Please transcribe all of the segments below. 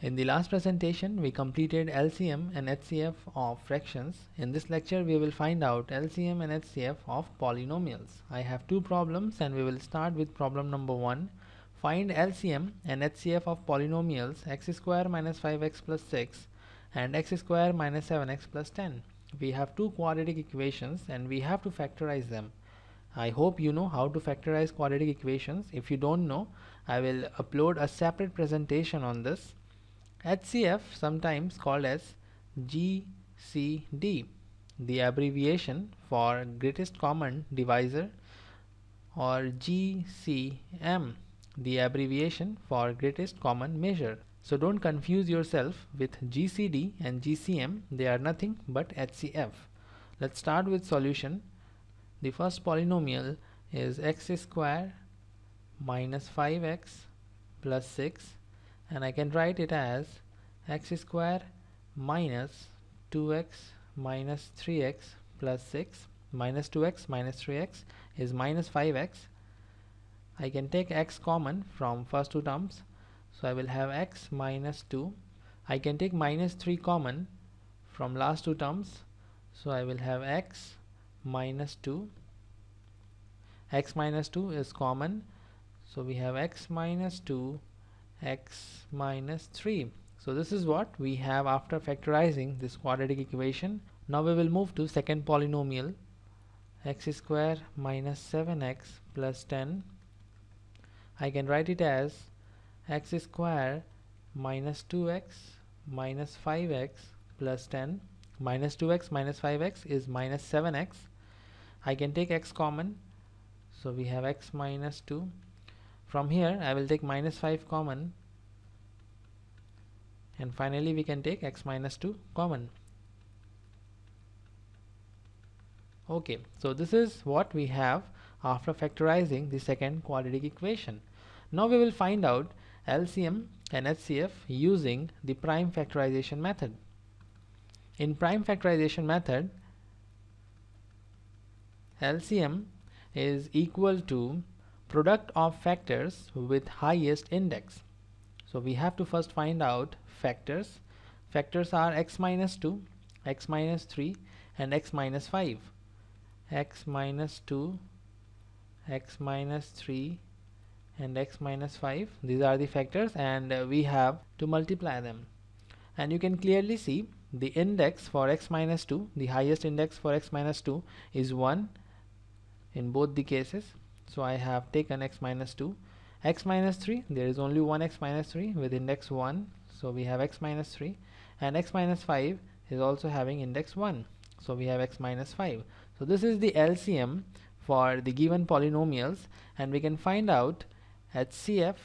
In the last presentation, we completed LCM and HCF of fractions. In this lecture, we will find out LCM and HCF of polynomials. I have two problems and we will start with problem number one. Find LCM and HCF of polynomials x square minus 5x plus 6 and x square minus 7x plus 10. We have two quadratic equations and we have to factorize them. I hope you know how to factorize quadratic equations. If you don't know, I will upload a separate presentation on this HCF sometimes called as GCD the abbreviation for greatest common divisor or GCM the abbreviation for greatest common measure. So don't confuse yourself with GCD and GCM they are nothing but HCF let's start with solution. The first polynomial is x square minus 5x plus 6 and I can write it as x square minus 2x minus 3x plus 6 minus 2x minus 3x is minus 5x I can take x common from first two terms. So I will have x minus 2 I can take minus 3 common from last two terms. So I will have x minus 2 x minus 2 is common. So we have x minus 2 x minus 3 so this is what we have after factorizing this quadratic equation. Now we will move to second polynomial x square minus 7x plus 10 I can write it as x square minus 2x minus 5x plus 10 minus 2x minus 5x is minus 7x I can take x common. So we have x minus 2 from here I will take minus 5 common and finally we can take x minus 2 common. Okay so this is what we have after factorizing the second quadratic equation. Now we will find out LCM and HCF using the prime factorization method. In prime factorization method LCM is equal to product of factors with highest index so we have to first find out factors. Factors are x minus 2 x minus 3 and x minus 5 x minus 2 x minus 3 and x minus 5 these are the factors and uh, we have to multiply them. And you can clearly see the index for x minus 2 the highest index for x minus 2 is 1 in both the cases. So I have taken x minus 2 x minus 3 there is only one x minus 3 with index 1 so we have x minus 3 and x minus 5 is also having index 1 so we have x minus 5 so this is the LCM for the given polynomials. And we can find out HCF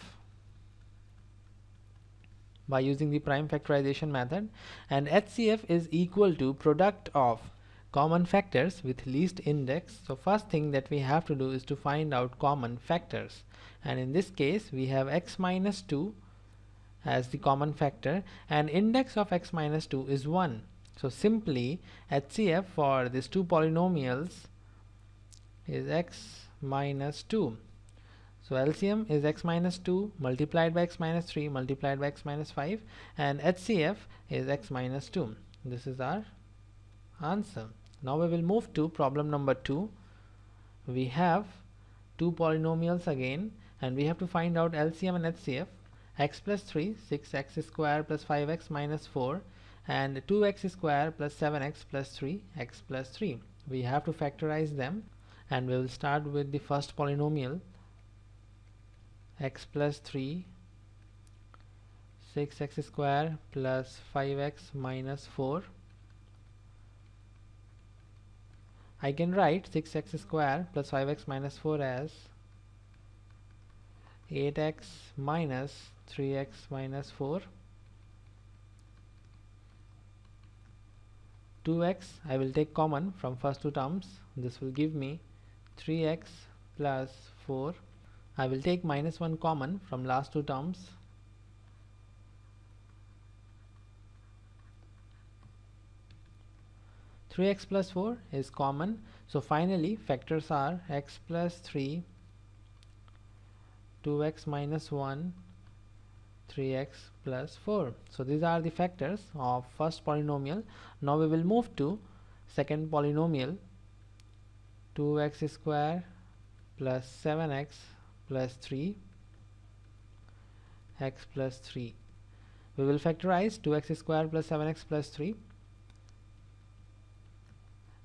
by using the prime factorization method. And HCF is equal to product of common factors with least index. So first thing that we have to do is to find out common factors. And in this case we have x minus 2 as the common factor and index of x minus 2 is 1 so simply HCF for these two polynomials is x minus 2 so LCM is x minus 2 multiplied by x minus 3 multiplied by x minus 5 and HCF is x minus 2 this is our answer now we will move to problem number 2 we have two polynomials again and we have to find out LCM and HCF x plus 3 6x square plus 5x minus 4 and 2x square plus 7x plus 3 x plus 3 we have to factorize them and we will start with the first polynomial. X plus 3 6x square plus 5x minus 4 I can write 6x square plus 5x minus 4 as 8x minus 3x minus 4 2x I will take common from first two terms. This will give me 3x plus 4 I will take minus 1 common from last two terms 3x plus 4 is common. So finally factors are x plus 3 2x minus 1 3x plus 4 so these are the factors of first polynomial. Now we will move to second polynomial 2x square plus 7x plus 3 x plus 3 we will factorize 2x square plus 7x plus 3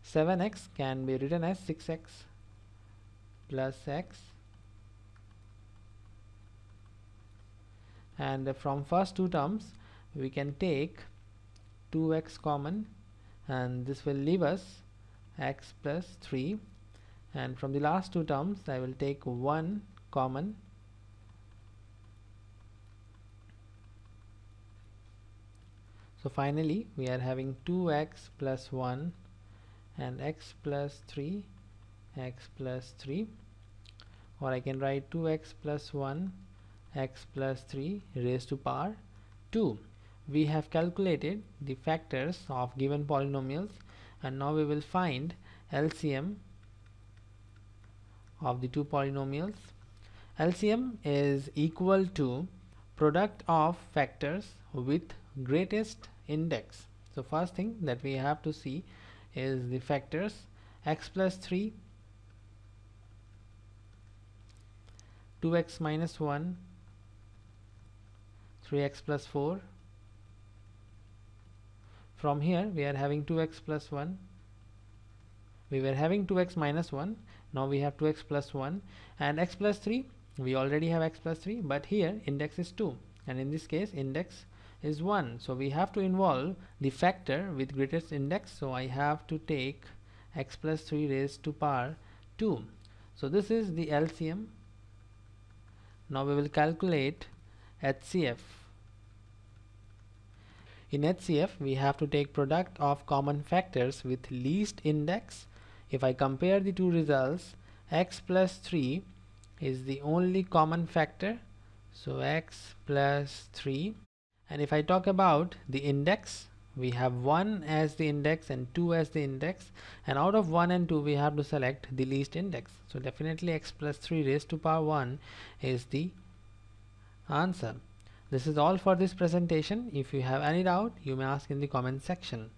7x can be written as 6x plus x. And from first two terms we can take 2x common and this will leave us x plus 3 and from the last two terms I will take 1 common. So finally we are having 2x plus 1 and x plus 3 x plus 3 or I can write 2x plus 1 x plus 3 raised to power 2 we have calculated the factors of given polynomials and now we will find LCM of the two polynomials. LCM is equal to product of factors with greatest index. So first thing that we have to see is the factors x plus 3 2x minus 1 3x plus 4 from here we are having 2x plus 1 we were having 2x minus 1 now we have 2x plus 1 and x plus 3 we already have x plus 3 but here index is 2 and in this case index is 1 so we have to involve the factor with greatest index. So I have to take x plus 3 raised to power 2 so this is the LCM now we will calculate HCF in HCF we have to take product of common factors with least index. If I compare the two results x plus 3 is the only common factor. So x plus 3 and if I talk about the index we have 1 as the index and 2 as the index. And out of 1 and 2 we have to select the least index. So definitely x plus 3 raised to power 1 is the answer. This is all for this presentation. If you have any doubt you may ask in the comment section